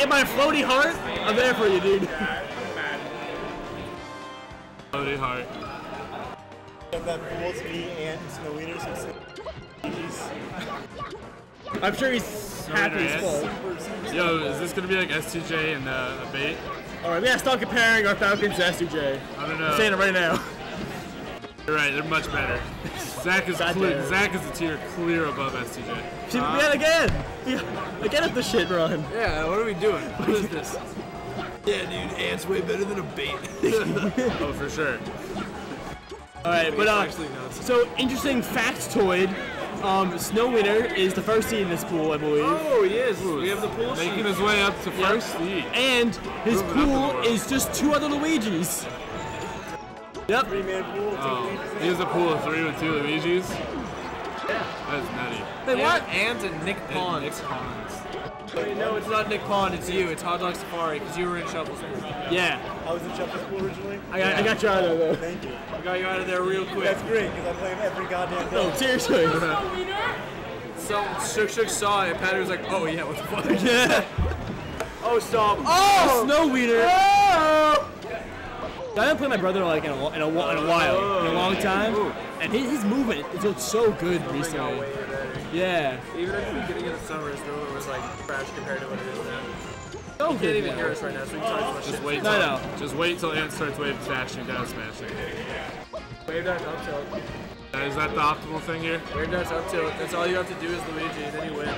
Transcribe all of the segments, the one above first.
in my floaty heart, I'm there for you, dude. Floaty heart. That fools me and Snow Eaters I'm sure he's happy as fuck. Yo, is this gonna be like S2J and uh, Abate? All right, we gotta stop comparing our Falcons to S2J. I don't know. I'm saying it right now. You're right, they're much better. Zach is God clear. Zach is a tier clear above S2J. See, we had again. Yeah, again at the shit run. Yeah, what are we doing? What is this? yeah, dude, Ant's way better than Abate. Oh, for sure. All right, but uh, actually nuts. so interesting factoid. Um, Snow Wiener is the first seed in this pool, I believe. Oh, he is. We have the pool Making sheet. his way up to first seed. And his Moving up in the pool is just two other Luigi's. Yep. Three-man pool. Oh, he has a pool of three with two Luigi's. Yeah. That's nutty. Wait, what? Ant and Nick And Pond. Nick Pons. Wait, no, it's not Nick Pond. It's you. It's Hot Dog Safari because you were in Shuffle School. Yeah. I was in Shuffle School originally. I got, I got you out of there. Thank you. I got you out of there real quick. That's great because I play him every goddamn day. No, seriously. So Shook Shook saw it, and Patty was like, "Oh yeah, what the fuck?" yeah. oh stop! Oh, Snow Wiener. Oh! I haven't played my brother like in a, in a, in a while, in a long time, and his, his movement it looks so good recently. Yeah. Even at the beginning of the summer, his movement was like trash compared to what it is now. So You can't even hear us right now, so you can talk as Just wait No, till, no. just wait till Ant starts wave smashing, down smashing. Wave dash up tilt. Uh, Is that the optimal thing here? Wave dash up tilt. That's all you have to do is Luigi, and then you win.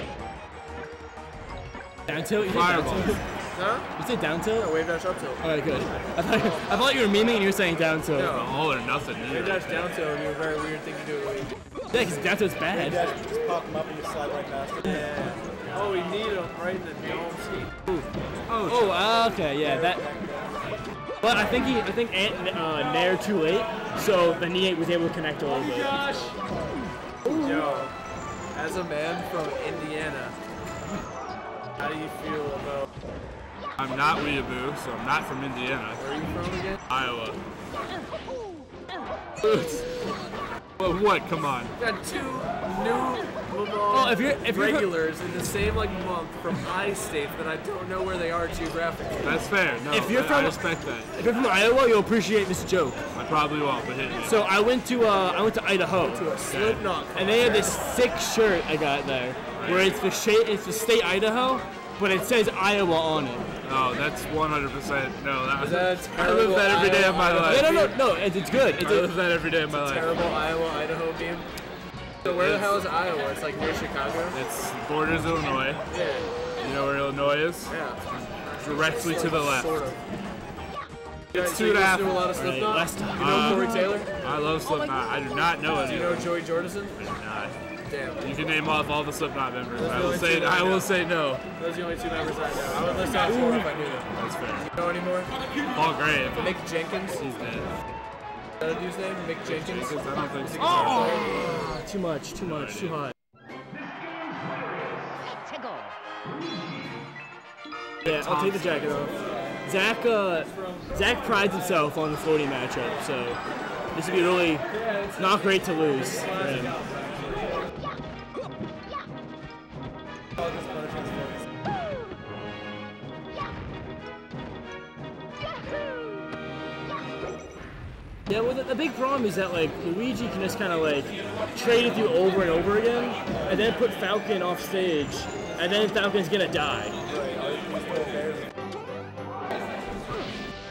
Down tilt? You said Fireball. Down tilt? Huh? You said down tilt? No, wave dash up tilt. Alright, good. I thought, I thought you were memeing and you were saying down tilt. No. All or nothing. Wave Either. dash down tilt would be a very weird thing to do with Yeah, because down tilt's bad. Dash, you just pop him up and you slide right past him. Yeah. Oh, we need him right in the dome. Oh, ah, okay, yeah, that. But I think he, I think Ant uh, nair too late, so the knee was able to connect a little bit. Yo, as a man from Indiana, how do you feel about I'm not weeaboo, so I'm not from Indiana. where are you from again? Iowa. well, what? Come on. We Got two new Oh, if you're if you're regulars in the same like month from I state that I don't know where they are geographically. That's fair. No, If you're I, from- I respect that. if you're from Iowa, you'll appreciate this joke. I probably won't, but hit me. So I went to uh, I went to Idaho, To a Slipknot and they had this sick shirt I got there, where it's the state it's the state Idaho, but it says Iowa on it. Oh, that's 100% no. That, Is that I live that every day of my Iowa, life. No, no, no, no, it's, it's good. It's I live a, that every day of my life. terrible Iowa Idaho meme. So where the hell is Iowa? It's like near Chicago. It's borders Illinois. Yeah, You know where Illinois is? yeah. Directly to the left. Sort of. It's So two you and a half. listen lot of right, Slipknot. last time. You know Uh, Corey Taylor? I love Slipknot. I do not know it. Do any you know. Joey Jordison? I do not. Damn. You can name off all the Slipknot members. Those I will say two I I will say no. Those are the only two members I know. I would listen to four if I knew them. That's fair. You know anymore? Paul Gray. Mick Jenkins. Is He's dead. that a dude's name? Mick Jenkins. I don't think so. Ah, too much, too much, too hot. Yeah, I'll take the jacket off. Zach, uh, Zach prides himself on the floating matchup, so this would be really not great to lose. for Yeah, well, the, the big problem is that like Luigi can just kind of like trade with you over and over again, and then put Falcon off stage, and then Falcon's gonna die. Right, all you can do is throw bears.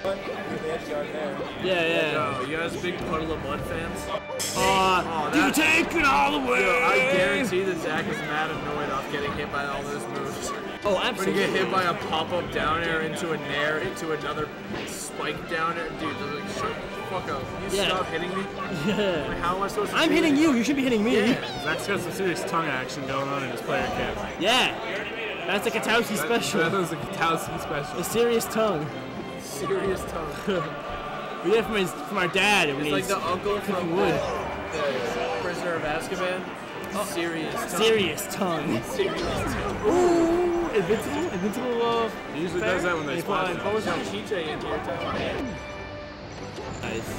But with the edge guard there. Yeah, yeah. Yo, you guys big Puddle of Mudd fans? Uh, you take it all the way. Yo, I guarantee that Zach is mad annoyed off getting hit by all those moves. Oh, When you get hit by a pop-up down air into a nair into another spike down air, dude, they're like, shut the fuck up. Can you Yeah. stop hitting me? Yeah. Like, how am I supposed to I'm hitting it? you. You should be hitting me. Yeah. Zach's got some serious tongue action going on in his player camp. Yeah. That's a Katowski That special. That was a Katowski special. A serious tongue. Serious tongue. We get it from his from our dad when It's like the uncle from wood. the Prisoner of Azkaban. Serious tongue. serious tongue. Serious tongue. Ooh, invincible, invincible. Uh, He usually does that when they Hey, spot fine. him. What was that TJ in here? Time. nice.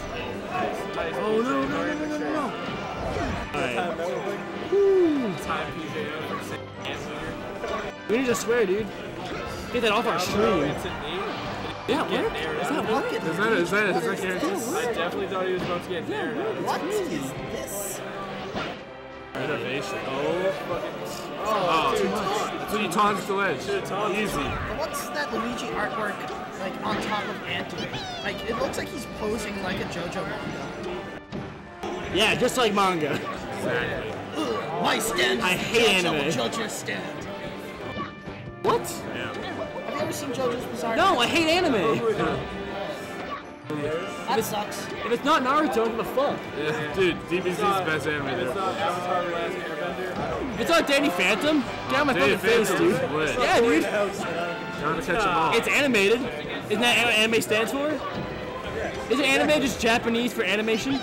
Nice Oh no no no no no no. no. All right. Time that was like, Time PJ over. We need to swear, dude. Get that off our stream. It's a knee. Yeah, what? Is that what? Is that is that is that character? I definitely thought he was about to get nared out. What is this? Innovation. Oh, oh, fucking. Oh, that's when you taunt the ledge. Easy. But What's that Luigi artwork like on top of Anto? Like it looks like he's posing like a JoJo manga. Yeah, just like manga. Exactly. Ugh, my stand. is I the hate JoJo anime. JoJo stand. What? Yeah. Have you ever seen JoJo's Bizarre? No, I hate anime. That sucks. If it's not Naruto, I don't give fuck. yeah. Dude, DBZ's the best anime It's there. not Avatar The Last Airbender. If it's not Danny Phantom, get out my Danny fucking face, dude. lit. Yeah, dude. Gotta catch them all. It's animated. Isn't that what anime stands for? Isn't anime just Japanese for animation?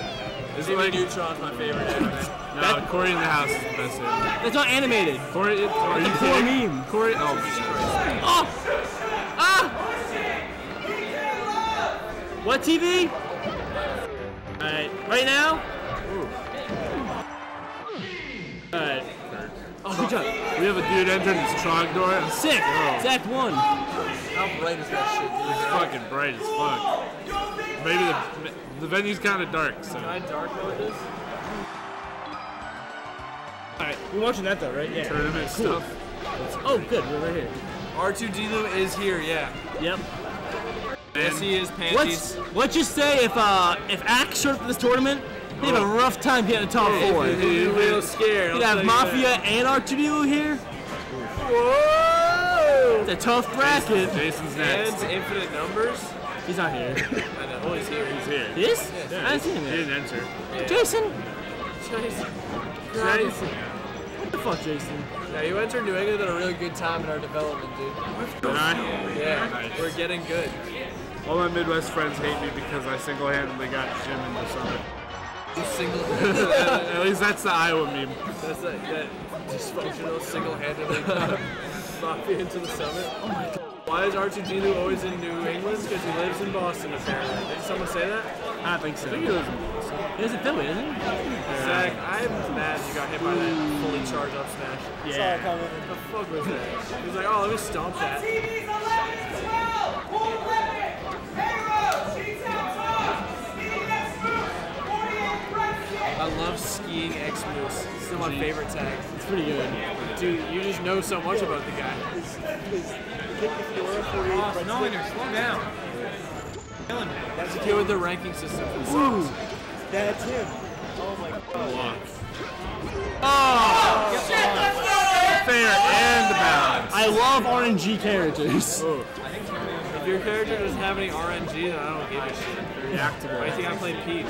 Is it like Neutron's my favorite anime. no? Cory in the House is the best anime. That's not animated. Corey, it, are you a poor kidding? meme. Corey, oh, Jesus. Oh! What TV? Alright, right now? Alright. Oh, good job. we have a dude entering his Trogdor. Sick. Zach won. How bright is that shit, dude? It's fucking bright as fuck. Maybe the the venue's kind of dark, so. Can I dark mode this? Alright, we're watching that though, right? Yeah. Tournament stuff. Oh, good. We're right here. R2D2 is here, yeah. Yep. Yes, he is, Panties. Let's let's just say if uh if Axe showed up for this tournament, he'd have a rough time getting the top four. He's real scared. I'll You'd have tell you Mafia that. and R2D2 here. Whoa! It's a tough bracket. Jason's next. And infinite numbers. He's not here. I know. Oh, he's here. He's here. He is? I didn't see him He didn't enter. Jason? Jason. Jason. What the fuck, Jason? Yeah, you entered New England at a really good time in our development, dude. Did I? Yeah, Nice. we're getting good. All my Midwest friends hate me because I single-handedly got Jim into the Summit. Single. At least that's the Iowa meme. That's that, that dysfunctional single-handedly mafia into the summit. Oh my god. Why is R2D2 always in New England? Because he lives in Boston, apparently. Did someone say that? I think so. I think he lives in Boston. He's in Philly, isn't he? Zach, I'm mad you got hit by that fully charged up smash. Saw it coming. What the fuck was that? He was like, oh, let me stomp that. I love skiing X Moose. It's still my favorite tag. It's pretty good. Dude, you just know so much about the guy. Slow down. That's the kid with the ranking system for the songs. That's him. Oh, Fair and bounds. I love RNG characters. If your character doesn't have any RNG, then I don't give a shit. Reactable. I think I played Peach.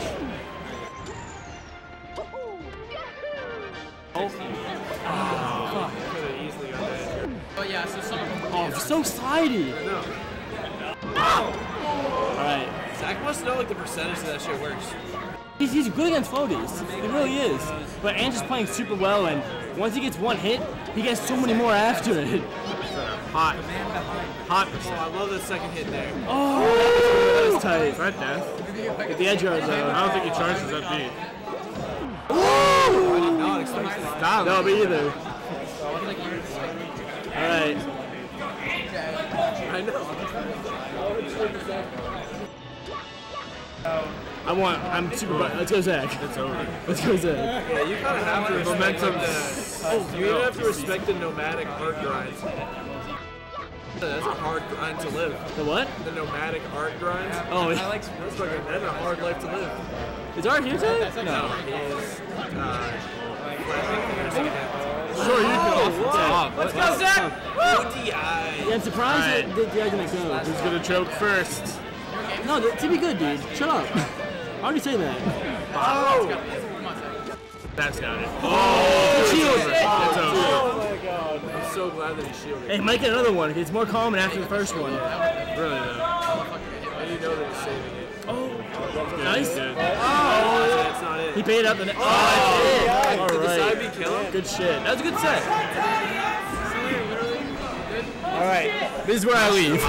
Oh, fuck. Could have easily got that. But yeah, so some of them. Oh, so slidey. No. Alright. Zach must know like the percentage of that shit works. He's, he's good against floaties. He really is. But Ange is playing super well, and once he gets one hit, he gets so many more after it. Hot. Hot Oh. I love that second hit there. Oh, that was tight. That death? Get the edge guard I though. don't think he charges that beat. Stop. No, me either. Alright. I know. I want, I'm super, bu- let's go Zach. It's over. Let's go Zach. Yeah, you kind of have to respect Momentum. like, the. Oh, you even have to respect the nomadic art grinds. That's a hard grind to live. The what? The nomadic art grinds. Oh, That's fucking. That's a hard life to live. is Art here today? No, his. Uh, flattening fingers again. Sure, you can also top. Let's go, Zach! ODI. Yeah, I'm surprised Alright. that the, the guy didn't go. Who's gonna choke first? No, to be good, dude. Shut up. I already say that. Oh! That's got it. Oh, oh! Shield. it's over. Oh I'm so glad that he shielded. Hey, might get another one. It's more common after the first one. Really though. I didn't know that he's saving it. Nice. Good. Oh, that's not it. He baited out the net. Oh, it. Oh, All Did the kill him? Good shit. That was a good set. All right. This is where I leave.